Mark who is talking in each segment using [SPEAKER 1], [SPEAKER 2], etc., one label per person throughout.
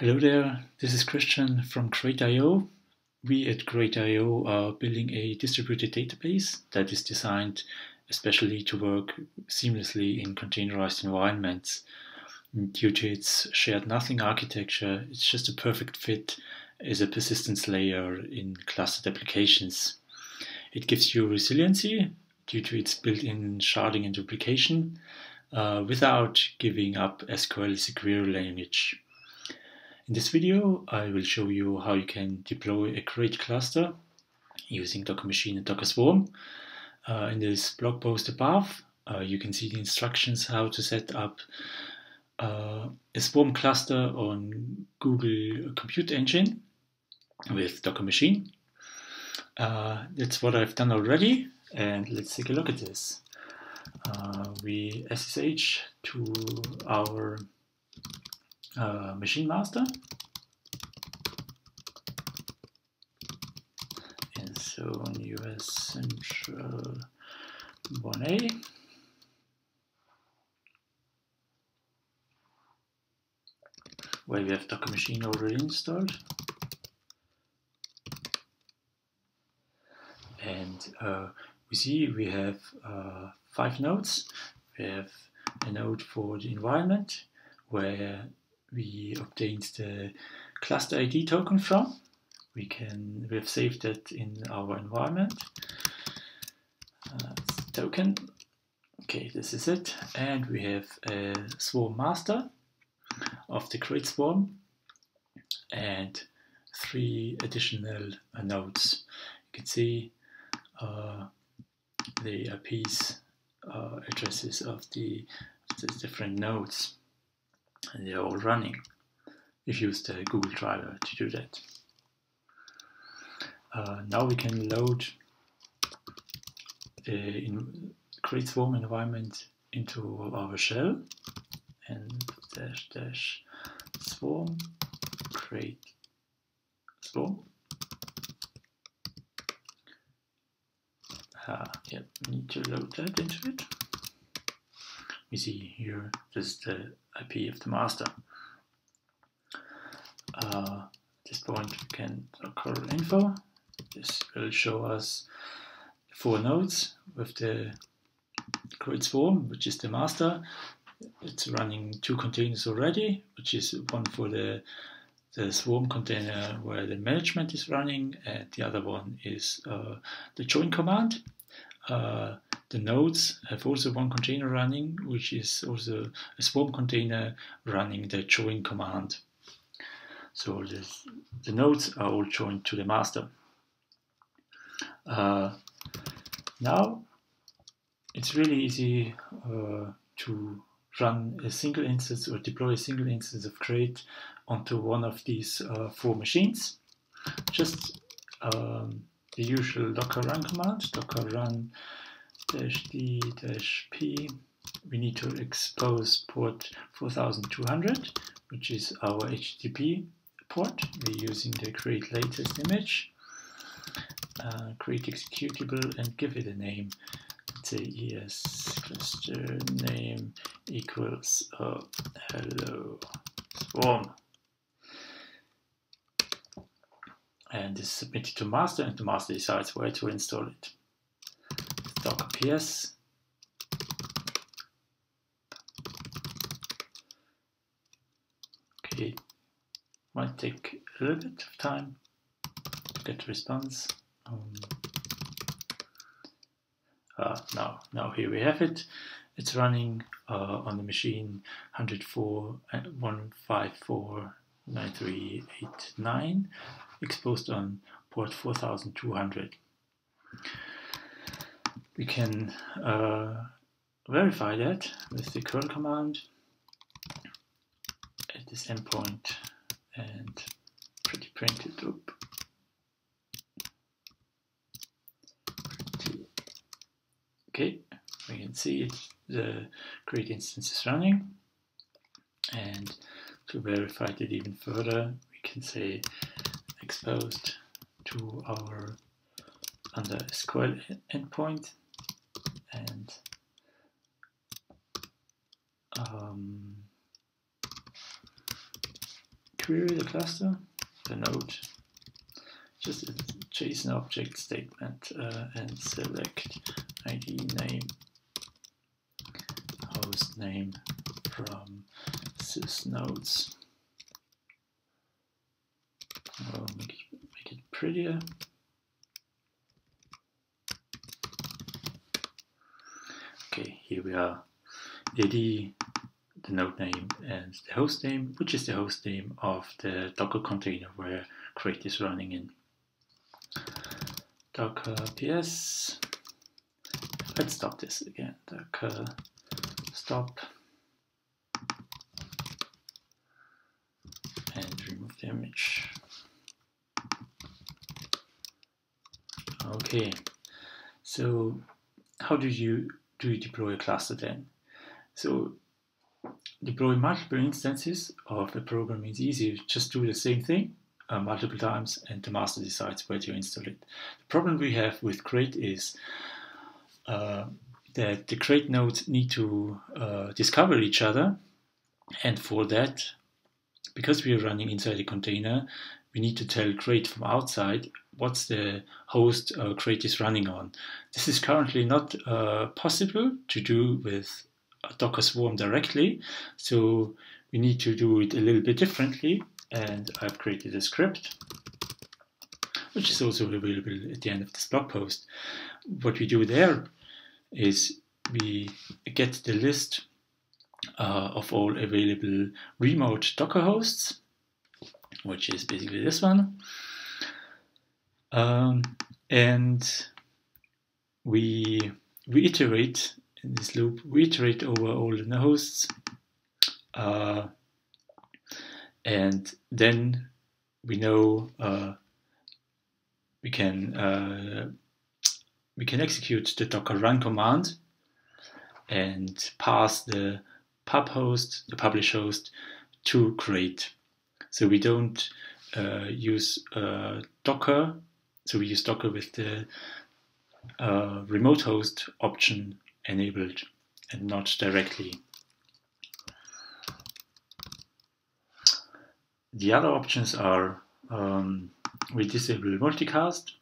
[SPEAKER 1] Hello there, this is Christian from Crate.io. We at Crate.io are building a distributed database that is designed especially to work seamlessly in containerized environments. Due to its shared nothing architecture, it's just a perfect fit as a persistence layer in clustered applications. It gives you resiliency due to its built-in sharding and duplication uh, without giving up SQL as a query language. In this video, I will show you how you can deploy a Crate cluster using Docker Machine and Docker Swarm. Uh, in this blog post above, uh, you can see the instructions how to set up uh, a Swarm cluster on Google Compute Engine with Docker Machine. Uh, that's what I've done already, and let's take a look at this. Uh, we SSH to our uh, machine master. And so on US Central 1A. Where we have Docker machine already installed. And uh, we see we have uh, five nodes. We have a node for the environment where we obtained the cluster ID token from. We can we have saved that in our environment. Uh, token. Okay, this is it. And we have a swarm master of the crate swarm and three additional uh, nodes. You can see uh, the IPs uh, addresses of the, the different nodes and they're all running. We've used the Google driver to do that. Uh, now we can load the in crate swarm environment into our shell and dash dash swarm create swarm. Uh, yep, we need to load that into it. We see here this is the IP of the master. Uh, at this point we can docker info. This will show us four nodes with the crate swarm, which is the master. It's running two containers already, which is one for the the swarm container where the management is running, and the other one is uh, the join command. Uh, the nodes have also one container running, which is also a swarm container running the join command. So this, the nodes are all joined to the master. Uh, now it's really easy uh, to run a single instance or deploy a single instance of Crate onto one of these uh, four machines. Just um, the usual docker run command, docker run dash d dash p. We need to expose port 4200, which is our HTTP port. We're using the crate latest image, uh, crate executable, and give it a name. Let's say es cluster name equals uh, hello swarm. and this is submitted to master and the master decides where to install it. Ps okay. Might take a little bit of time to get response. Um, uh, now now here we have it. It's running uh, on the machine 104 154 9389 exposed on port 4200. We can uh, verify that with the curl command at this endpoint and pretty print it up. Okay, we can see it, the crate instance is running and to verify it even further we can say exposed to our under SQL endpoint and um, query the cluster, the node, just a JSON object statement uh, and select ID name, host name from sys nodes. I'll make it, make it prettier. Okay, here we are. ID, the node name, and the host name, which is the host name of the Docker container where crate is running in. Docker ps. Let's stop this again. Docker stop. And remove the image. Okay, so how do you do you deploy a cluster then? So deploy multiple instances of a program is easy. Just do the same thing uh, multiple times and the master decides where to install it. The problem we have with crate is uh, that the crate nodes need to uh, discover each other and for that, because we are running inside a container, we need to tell crate from outside what's the host uh, crate is running on. This is currently not uh, possible to do with Docker Swarm directly, so we need to do it a little bit differently, and I've created a script, which is also available at the end of this blog post. What we do there is we get the list uh, of all available remote Docker hosts, which is basically this one. Um, and we, we iterate in this loop, we iterate over all the hosts, uh, and then we know uh, we can uh, we can execute the docker run command and pass the pub host, the publish host, to crate. So we don't uh, use uh, Docker, so we use Docker with the uh, remote host option enabled and not directly. The other options are um, we disable multicast,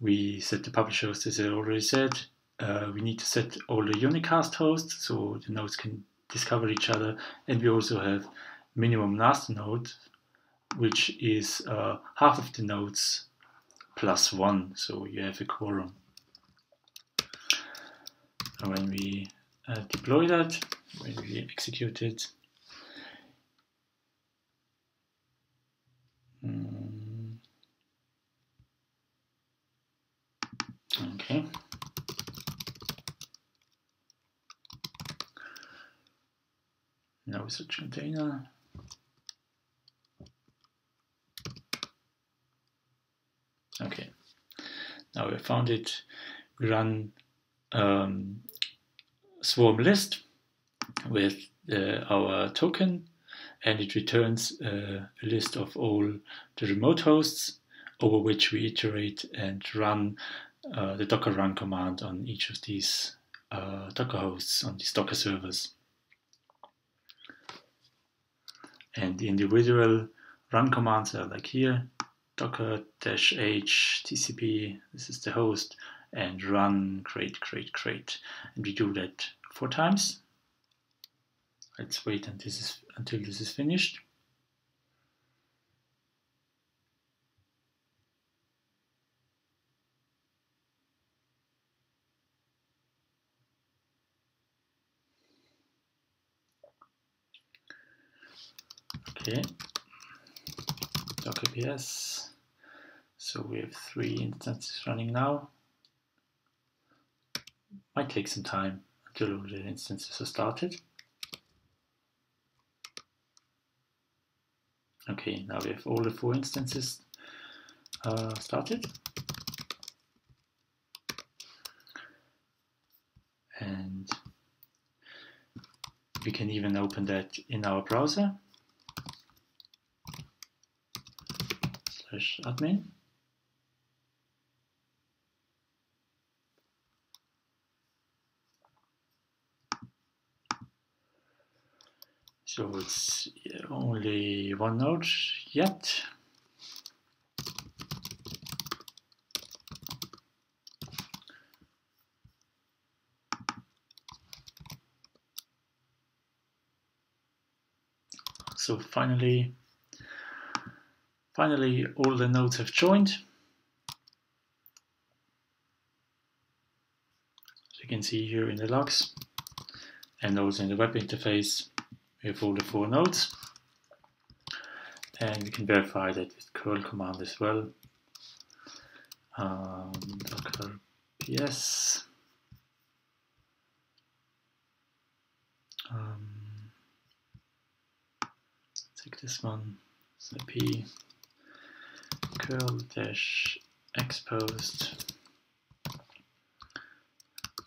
[SPEAKER 1] we set the publish host as I already said, uh, we need to set all the unicast hosts so the nodes can discover each other. And we also have minimum master node which is uh, half of the nodes plus one so you have a quorum. And when we uh, deploy that when we execute it mm, okay. Now such container okay. Now we found it. We run um, swarm list with uh, our token and it returns uh, a list of all the remote hosts over which we iterate and run uh, the docker run command on each of these uh, docker hosts on these docker servers. And the individual run commands are like here docker-h tcp this is the host and run crate crate crate and we do that four times. Let's wait until this is, until this is finished. Okay, Docker PS. So we have three instances running now. Might take some time until all the instances are started. Okay, now we have all the four instances uh, started. And we can even open that in our browser. slash admin. So it's only one node yet. So finally, finally all the nodes have joined. As you can see here in the logs and also in the web interface, we have all the four nodes. And we can verify that with curl command as well. Um, docker ps um, take this one, p curl dash exposed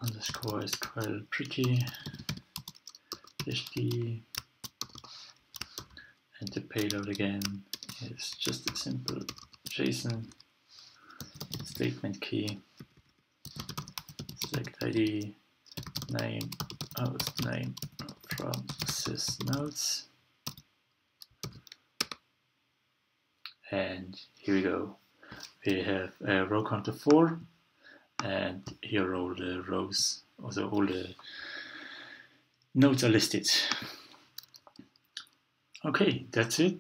[SPEAKER 1] underscore SQL pretty dash d payload again. Is just a simple JSON statement key. Select ID name host name from sys nodes and here we go. We have a row counter 4 and here all the rows also all the nodes are listed okay that's it